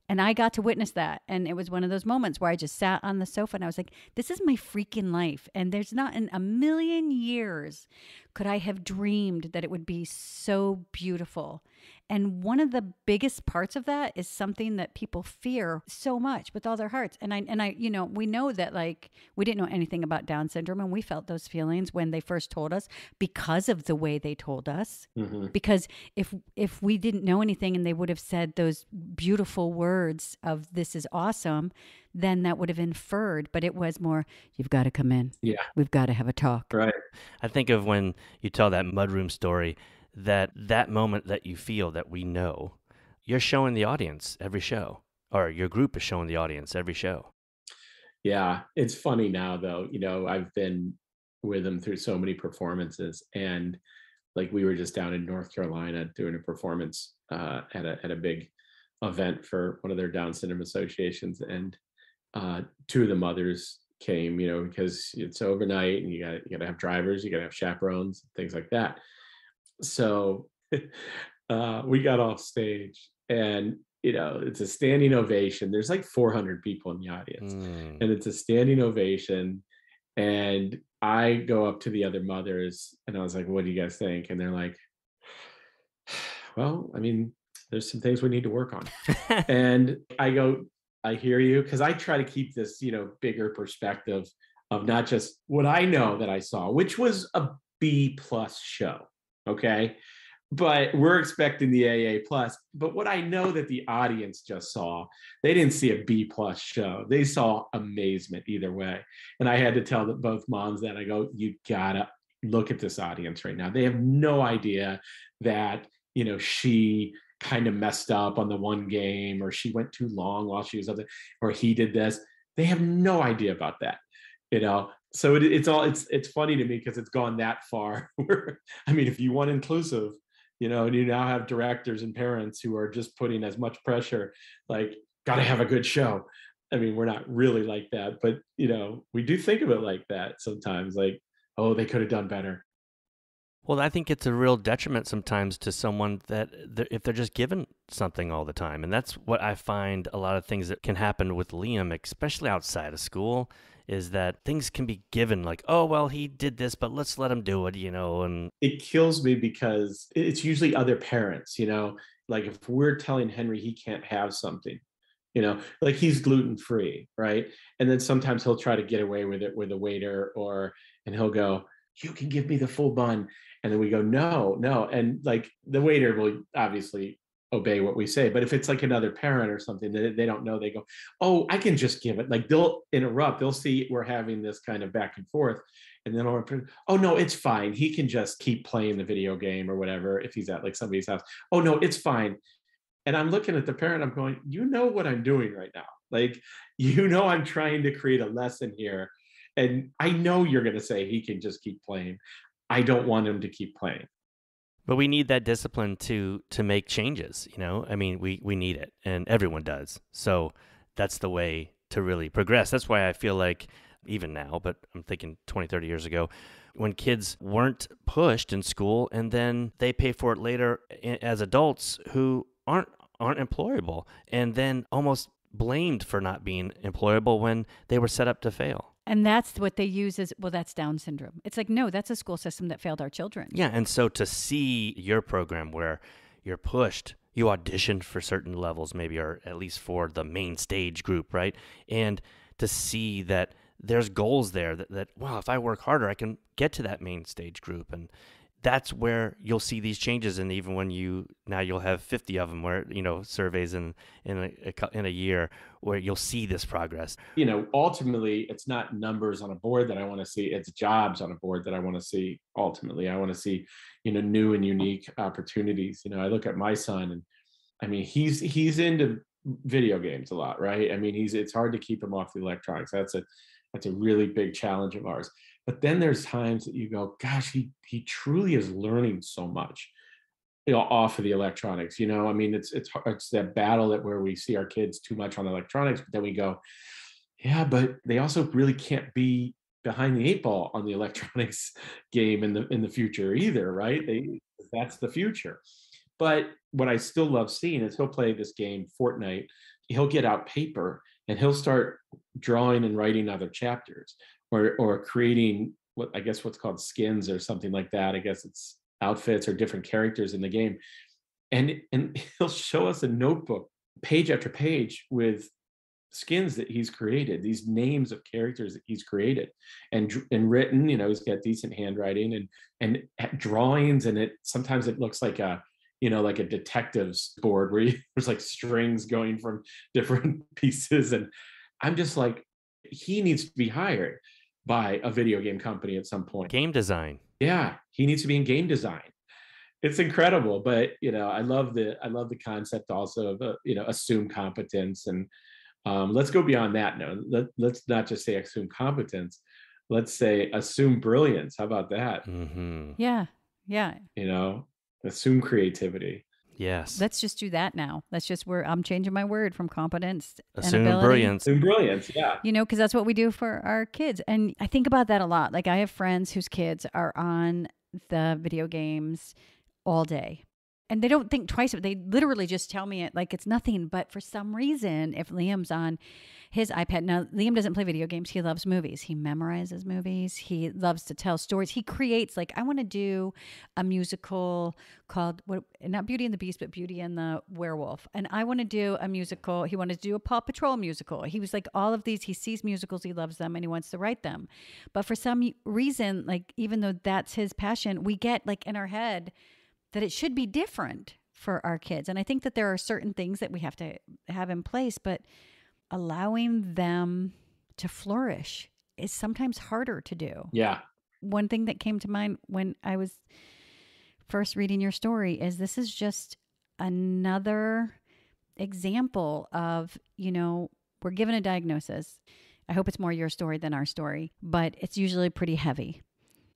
and I got to witness that. And it was one of those moments where I just sat on the sofa and I was like, this is my freaking life. And there's not in a million years could I have dreamed that it would be so beautiful. And one of the biggest parts of that is something that people fear so much with all their hearts. And I and I, you know, we know that like we didn't know anything about Down syndrome and we felt those feelings when they first told us because of the way they told us Mhm. because if if we didn't know anything and they would have said those beautiful words of this is awesome then that would have inferred but it was more you've got to come in Yeah. we've got to have a talk Right. I think of when you tell that mudroom story, that that moment that you feel that we know, you're showing the audience every show, or your group is showing the audience every show. Yeah, it's funny now though. You know, I've been with them through so many performances, and like we were just down in North Carolina doing a performance uh, at a at a big event for one of their Down syndrome associations, and uh, two of the mothers came. You know, because it's overnight, and you got you got to have drivers, you got to have chaperones, things like that. So uh, we got off stage, and you know, it's a standing ovation. There's like 400 people in the audience Mm. and it's a standing ovation. And I go up to the other mothers and I was like, what do you guys think? And they're like, well, I mean, there's some things we need to work on. and I go, I hear you. Cause I try to keep this, you know, bigger perspective of not just what I know that I saw, which was a B plus show. Okay. But we're expecting the AA plus. But what I know that the audience just saw, they didn't see a B plus show. They saw amazement either way. And I had to tell both moms that I go, you gotta look at this audience right now. They have no idea that, you know, she kind of messed up on the one game or she went too long while she was up there or he did this. They have no idea about that, you know. So it, it's all it's it's funny to me because it's gone that far. I mean, if you want inclusive, you know, and you now have directors and parents who are just putting as much pressure, like, got to have a good show. I mean, we're not really like that, but you know, we do think of it like that sometimes. Like, oh, they could have done better. Well, I think it's a real detriment sometimes to someone that they're, if they're just given something all the time. And that's what I find a lot of things that can happen with Liam, especially outside of school, is that things can be given like, oh, well, he did this, but let's let him do it, you know. And It kills me because it's usually other parents, you know, like if we're telling Henry he can't have something, you know, like he's gluten free, right? And then sometimes he'll try to get away with it with a waiter or, and he'll go, you can give me the full bun. And then we go, no, no. And like the waiter will obviously obey what we say. But if it's like another parent or something that they don't know, they go, oh, I can just give it. Like they'll interrupt. They'll see we're having this kind of back and forth. And then I'll, oh, no, it's fine. He can just keep playing the video game or whatever if he's at like somebody's house. Oh, no, it's fine. And I'm looking at the parent, I'm going, you know what I'm doing right now. Like, you know, I'm trying to create a lesson here. And I know you're going to say he can just keep playing. I don't want him to keep playing. But we need that discipline to to make changes, you know? I mean, we we need it and everyone does. So that's the way to really progress. That's why I feel like even now, but I'm thinking 20, 30 years ago, when kids weren't pushed in school and then they pay for it later as adults who aren't aren't employable and then almost blamed for not being employable when they were set up to fail. And that's what they use as well, that's Down syndrome. It's like, no, that's a school system that failed our children. Yeah, and so to see your program where you're pushed, you auditioned for certain levels, maybe, or at least for the main stage group, right? And to see that there's goals there that, that wow, if I work harder, I can get to that main stage group. And that's where you'll see these changes. And even when you now you'll have 50 of them where, you know, surveys in, in, a, in a year where you'll see this progress. you know, ultimately, it's not numbers on a board that I want to see. It's jobs on a board that I want to see. Ultimately, I want to see, you know, new and unique opportunities. You know, I look at my son, and I mean, he's he's into video games a lot, right? I mean, he's it's hard to keep him off the electronics. That's a that's a really big challenge of ours. But then there's times that you go, gosh, he he truly is learning so much you know off of the electronics you know? I mean it's it's it's that battle that where we see our kids too much on electronics but then we go yeah but they also really can't be behind the eight ball on the electronics game in the in the future either right? They that's the future. But what i still love seeing is he'll play this game fortnite he'll get out paper and he'll start drawing and writing other chapters or or creating what i guess what's called skins or something like that. I guess it's outfits or different characters in the game. And and he'll show us a notebook page after page with skins that he's created these names of characters that he's created and and written you know he's got decent handwriting and and drawings and it sometimes it looks like a you know like a detective's board where you, there's like strings going from different pieces. And i'm just like he needs to be hired by a video game company at some point. Game design. yeah he needs to be in game design. It's incredible but you know i love the i love the concept also of uh, you know assume competence and um, let's go beyond that. No Let, let's not just say assume competence. Let's say assume brilliance. How about that? Hmm Yeah. Yeah. you know assume creativity Yes. Let's just do that now. Let's just, we're, I'm changing my word from competence and ability. brilliance. assume brilliance yeah you know, because that's what we do for our kids. And I think about that a lot. Like, I have friends whose kids are on the video games all day. And they don't think twice. They literally just tell me it like it's nothing. But for some reason, if Liam's on his iPad, now Liam doesn't play video games. He loves movies. He memorizes movies. He loves to tell stories. He creates, like, I want to do a musical called, what, not Beauty and the Beast, but Beauty and the Werewolf. And I want to do a musical. He wanted to do a Paw Patrol musical. He was like, all of these, he sees musicals, he loves them, and he wants to write them. But for some reason, like, even though that's his passion, we get like in our head, that it should be different for our kids. And I think that there are certain things that we have to have in place, but allowing them to flourish is sometimes harder to do. yeah One thing that came to mind when I was first reading your story is this is just another example of, you know, we're given a diagnosis. I hope it's more your story than our story, but it's usually pretty heavy.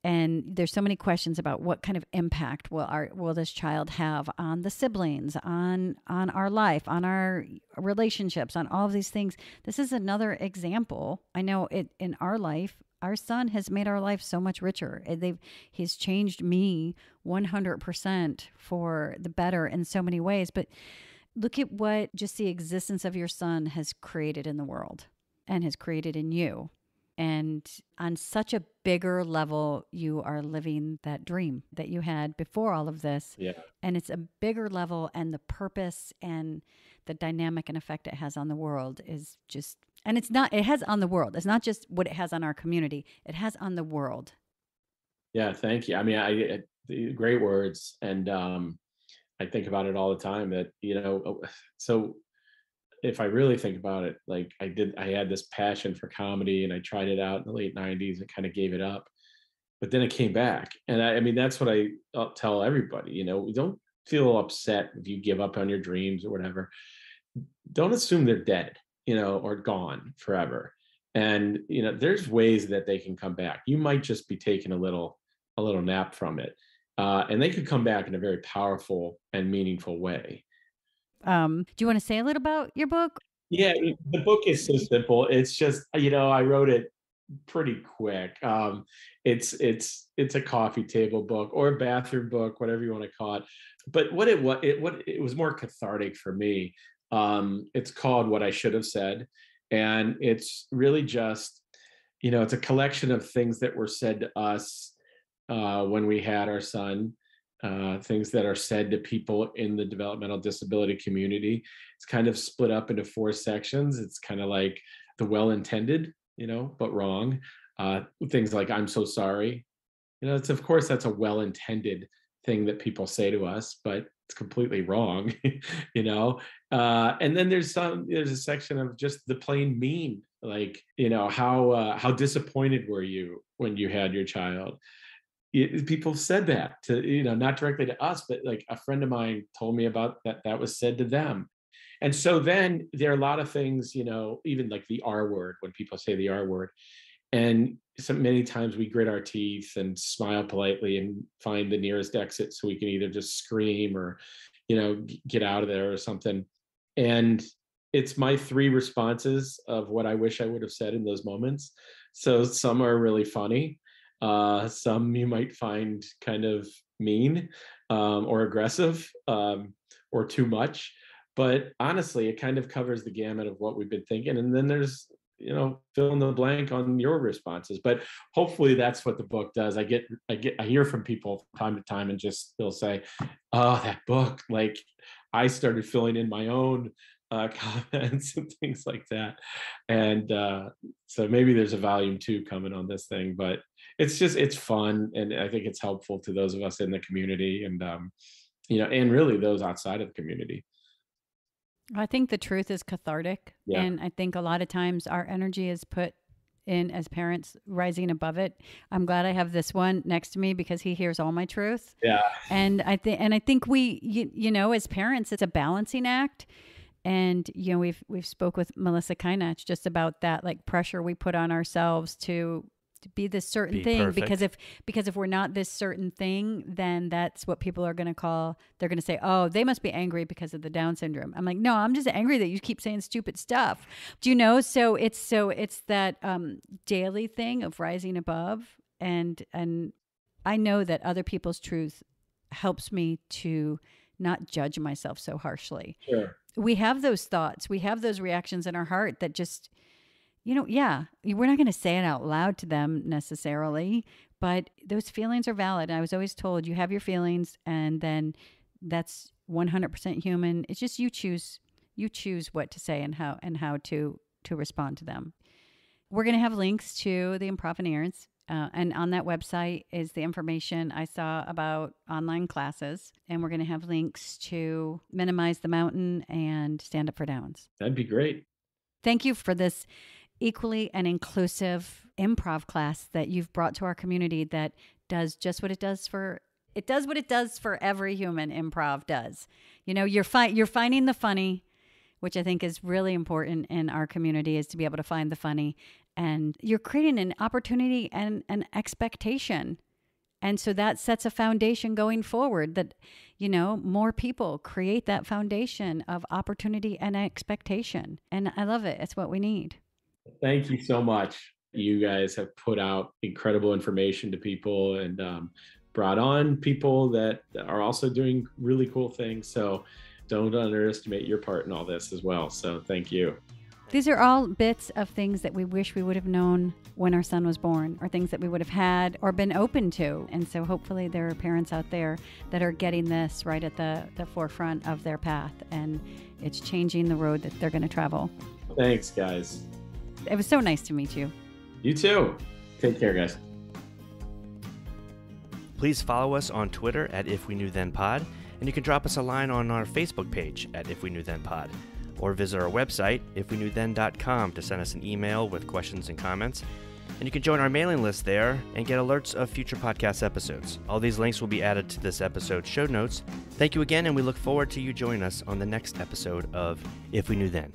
And there's so many questions about what kind of impact will our will this child have on the siblings on on our life on our relationships on all of these things. This is another example. I know it in our life our son has made our life so much richer. They've he's changed me 100% for the better in so many ways. But look at what just the existence of your son has created in the world and has created in you and on such a bigger level, you are living that dream that you had before all of this. Yeah. And it's a bigger level, and the purpose and the dynamic and effect it has on the world is just, and it's not, it has on the world. It's not just what it has on our community, it has on the world. Yeah, thank you. I mean, I, I the great words, and um, I think about it all the time. That you know, oh, so if I really think about it, like I did, I had this passion for comedy, and I tried it out in the late '90s and kind of gave it up, but then it came back, and I, I mean, that's what I uh, tell everybody. You know, don't feel upset if you give up on your dreams or whatever. Don't assume they're dead, you know, or gone forever. And you know, there's ways that they can come back. You might just be taking a little a little nap from it. Uh, and they could come back in a very powerful and meaningful way. Um, do you want to say a little about your book? Yeah, the book is so simple. It's just you know I wrote it pretty quick. Um, it's it's it's a coffee table book or a bathroom book, whatever you want to call it. But what it was, it what it was more cathartic for me. Um, it's called What I Should Have Said, and it's really just you know it's a collection of things that were said to us uh, when we had our son. Uh, things that are said to people in the developmental disability community it's kind of split up into four sections. It's kind of like the well-intended, you know, but wrong. Uh, things like "I'm so sorry," you know. It's of course that's a well-intended thing that people say to us, but it's completely wrong, you know. Uh, and then there's some there's a section of just the plain mean, like you know how uh, how disappointed were you when you had your child? People said that to you know not directly to us but like a friend of mine told me about that that was said to them. And so then there are a lot of things you know even like the r word when people say the r word and so many times we grit our teeth and smile politely and find the nearest exit so we can either just scream or you know get out of there or something. And it's my three responses of what i wish i would have said in those moments. So some are really funny uh, some you might find kind of mean um, or aggressive um, or too much. But honestly, it kind of covers the gamut of what we've been thinking. And then there's, you know, fill in the blank on your responses. But hopefully that's what the book does. I get, I get, I hear from people from time to time and just they'll say, oh, that book, like I started filling in my own uh, comments and things like that. And uh, so maybe there's a volume two coming on this thing, but it's just it's fun and i think it's helpful to those of us in the community and um you know and really those outside of the community I think the truth is cathartic. Yeah. And I think a lot of times our energy is put in as parents rising above it. I'm glad I have this one next to me because he hears all my truth. yeah And I think and I think we you, you know as parents it's a balancing act. And you know we've we've spoke with Melissa Kinach just about that like pressure we put on ourselves to to be this certain Be thing because if because if we're not this certain thing then that's what people are going to call they're going to say oh they must be angry because of the down syndrome. I'm like no i'm just angry that you keep saying stupid stuff. Do you know? So it's so it's that um daily thing of rising above and and i know that other people's truth helps me to not judge myself so harshly. Sure. We have those thoughts we have those reactions in our heart that just you know yeah we're not going to say it out loud to them necessarily but those feelings are valid i was always told you have your feelings and then that's 100% human it's just you choose you choose what to say and how and how to to respond to them we're going to have links to the improvaneers uh, and on that website is the information I saw about online classes. And we're going to have links to Minimize the Mountain and Stand Up for Downs. that'd be great Thank you for this equally an inclusive improv class that you've brought to our community that does just what it does for it does what it does for every human improv does. You know, you're fi- you're finding the funny, which I think is really important in our community is to be able to find the funny and you're creating an opportunity and an expectation And so that sets a foundation going forward that, you know, more people create that foundation of opportunity and expectation. And I love it. It's what we need. Thank you so much. You guys have put out incredible information to people and um, brought on people that are also doing really cool things. So don't underestimate your part in all this as well. So thank you. These are all bits of things that we wish we would have known when our son was born, or things that we would have had or been open to. And so hopefully there are parents out there that are getting this right at the, the forefront of their path and it's changing the road that they're going to travel. Thanks, guys. It was so nice to meet you. You too. Take care, guys. Please follow us on Twitter at If We Knew Then Pod, and you can drop us a line on our Facebook page at If We Knew Then Pod, or visit our website, ifweknewthen.com, to send us an email with questions and comments. And you can join our mailing list there and get alerts of future podcast episodes. All these links will be added to this episode's show notes. Thank you again, and we look forward to you joining us on the next episode of If We Knew Then.